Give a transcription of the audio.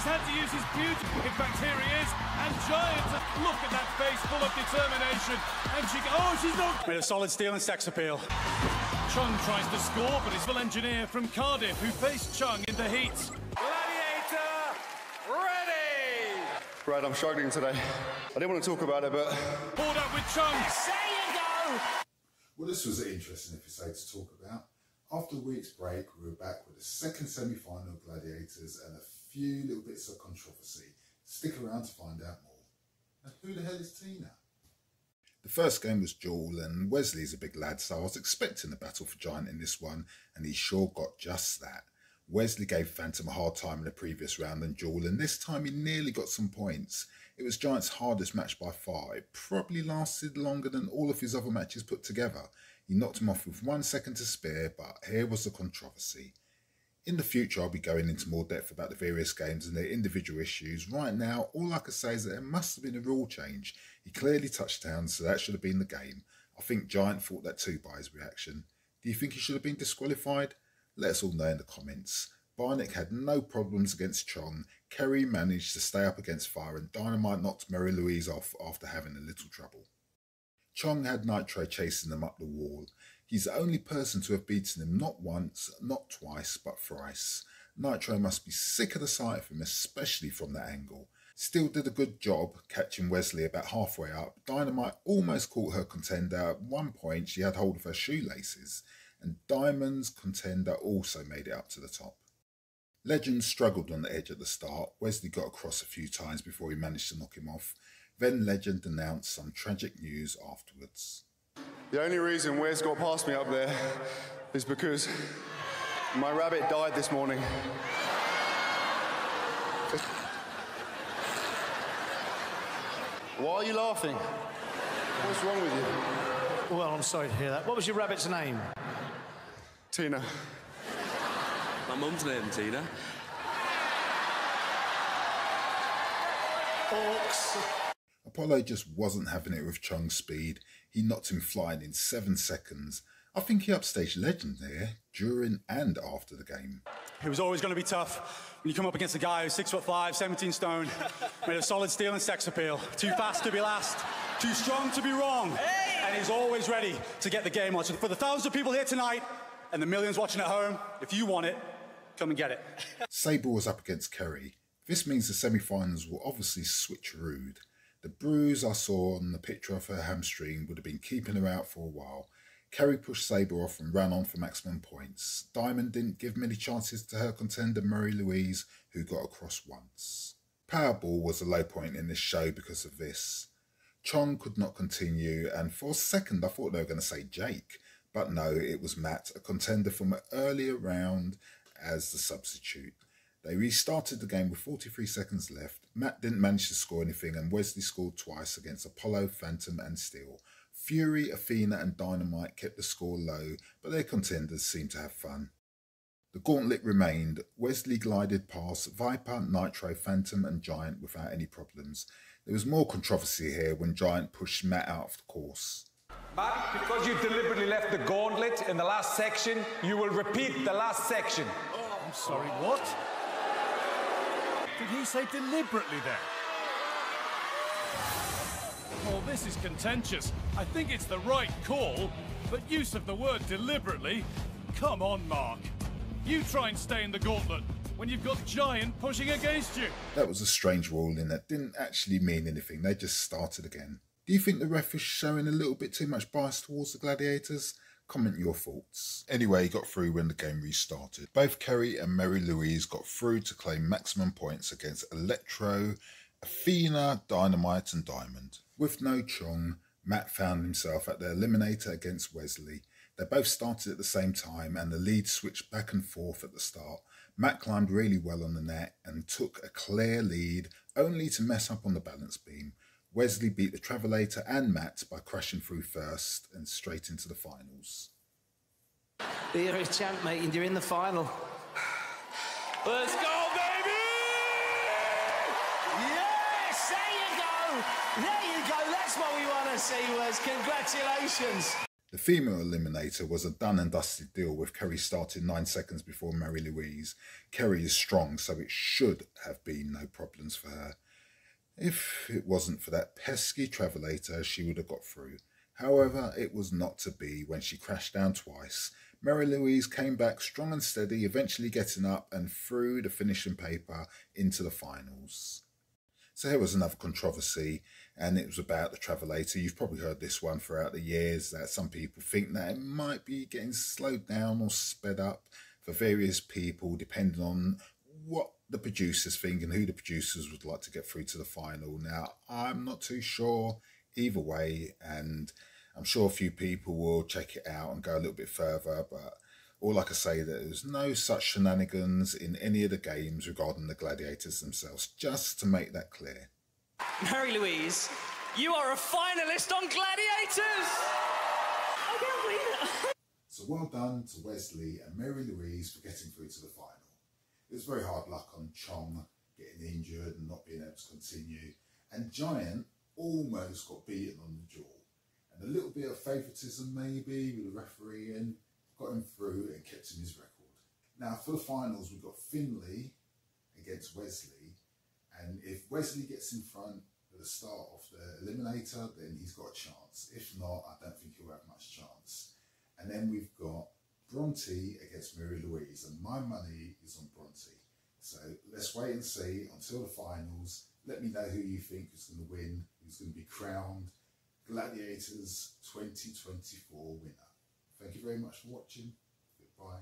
he's had to use his beauty. In fact, here he is. And Giant, look at that face full of determination. And she, oh, she's not. Made a solid steel and sex appeal. Chung tries to score, but it's the engineer from Cardiff who faced Chung in the heat. Gladiator, ready! Right, I'm struggling today. I didn't want to talk about it, but Pulled up with Chung. There you go! Well, this was an interesting episode to talk about. After a week's break, we were back with the second semi-final of Gladiators and a few little bits of controversy. Stick around to find out more. And who the hell is Tina? The first game was Duel, and Wesley's a big lad, so I was expecting a battle for Giant in this one, and he sure got just that. Wesley gave Phantom a hard time in the previous round and Duel, and this time he nearly got some points. It was Giant's hardest match by far. It probably lasted longer than all of his other matches put together. He knocked him off with one second to spare, but here was the controversy. In the future, I'll be going into more depth about the various games and their individual issues. Right now, all I can say is that there must have been a rule change. He clearly touched down, so that should have been the game. I think Giant thought that too by his reaction. Do you think he should have been disqualified? Let us all know in the comments. Bionic had no problems against Chong. Kerry managed to stay up against Fire, and Dynamite knocked Mary Louise off after having a little trouble. Chong had Nitro chasing them up the wall. He's the only person to have beaten him not once, not twice, but thrice. Nitro must be sick of the sight of him, especially from that angle. Still did a good job catching Wesley about halfway up. Dynamite almost caught her contender. At one point, she had hold of her shoelaces, and Diamond's contender also made it up to the top. Legend struggled on the edge at the start. Wesley got across a few times before he managed to knock him off. Then Legend announced some tragic news afterwards. The only reason Wes got past me up there is because my rabbit died this morning. Why are you laughing? What's wrong with you? Well, I'm sorry to hear that. What was your rabbit's name? Tina. My mum's name, Tina. Apollo just wasn't having it with Chung's speed. He knocked him flying in seven seconds. I think he upstaged Legend there during and after the game. It was always going to be tough when you come up against a guy who's six foot five, 17 stone, made a solid steel and sex appeal. Too fast to be last, too strong to be wrong, and he's always ready to get the game on. So for the thousands of people here tonight and the millions watching at home, if you want it, come and get it. Sabre was up against Kerry. This means the semi-finals will obviously switch rude. The bruise I saw on the picture of her hamstring would have been keeping her out for a while. Kerry pushed Sabre off and ran on for maximum points. Diamond didn't give many chances to her contender Mary Louise, who got across once. Powerball was a low point in this show because of this. Chong could not continue, and for a second I thought they were going to say Jake, but no, it was Matt, a contender from an earlier round as the substitute. They restarted the game with 43 seconds left. Matt didn't manage to score anything, and Wesley scored twice against Apollo, Phantom, and Steel. Fury, Athena, and Dynamite kept the score low, but their contenders seemed to have fun. The gauntlet remained. Wesley glided past Viper, Nitro, Phantom, and Giant without any problems. There was more controversy here when Giant pushed Matt out of the course. Matt, because you deliberately left the gauntlet in the last section, you will repeat the last section. Oh, I'm sorry, what? Did he say deliberately there? Well, this is contentious. I think it's the right call, but use of the word deliberately? Come on, Mark. You try and stay in the gauntlet when you've got Giant pushing against you. That was a strange ruling that didn't actually mean anything. They just started again. Do you think the ref is showing a little bit too much bias towards the gladiators? Comment your thoughts. Anyway, he got through when the game restarted. Both Kerry and Mary Louise got through to claim maximum points against Electro, Athena, Dynamite, and Diamond. With no Chong, Matt found himself at the Eliminator against Wesley. They both started at the same time and the lead switched back and forth at the start. Matt climbed really well on the net and took a clear lead, only to mess up on the balance beam. Wesley beat the Travelator and Matt by crashing through first and straight into the finals. You're a champ, mate, and you're in the final. Let's go, baby! Yes, there you go. There you go. That's what we want to see, Wes. Congratulations. The female eliminator was a done and dusted deal with Kerry starting nine seconds before Mary Louise. Kerry is strong, so it should have been no problems for her. If it wasn't for that pesky travelator, she would have got through. However, it was not to be when she crashed down twice. Mary Louise came back strong and steady, eventually getting up and threw the finishing paper into the finals. So here was another controversy, and it was about the travelator. You've probably heard this one throughout the years that some people think that it might be getting slowed down or sped up for various people, depending on what the producers think and who the producers would like to get through to the final. Now, I'm not too sure either way, and I'm sure a few people will check it out and go a little bit further, but all I can say that there's no such shenanigans in any of the games regarding the gladiators themselves, just to make that clear. Mary Louise, you are a finalist on Gladiators! I can't believe it. So well done to Wesley and Mary Louise for getting through to the final. It was very hard luck on Chong getting injured and not being able to continue, and Giant almost got beaten on the jaw. And a little bit of favouritism maybe with the referee and got him through and kept him his record. Now for the finals we've got Finlay against Wesley and if Wesley gets in front at the start of the eliminator then he's got a chance. If not I don't think he'll have much chance. And then we've got Bronte against Mary Louise and my money is on Bronte. So let's wait and see until the finals. Let me know who you think is going to win, who's going to be crowned Gladiators 2024 winner. Thank you very much for watching. Goodbye.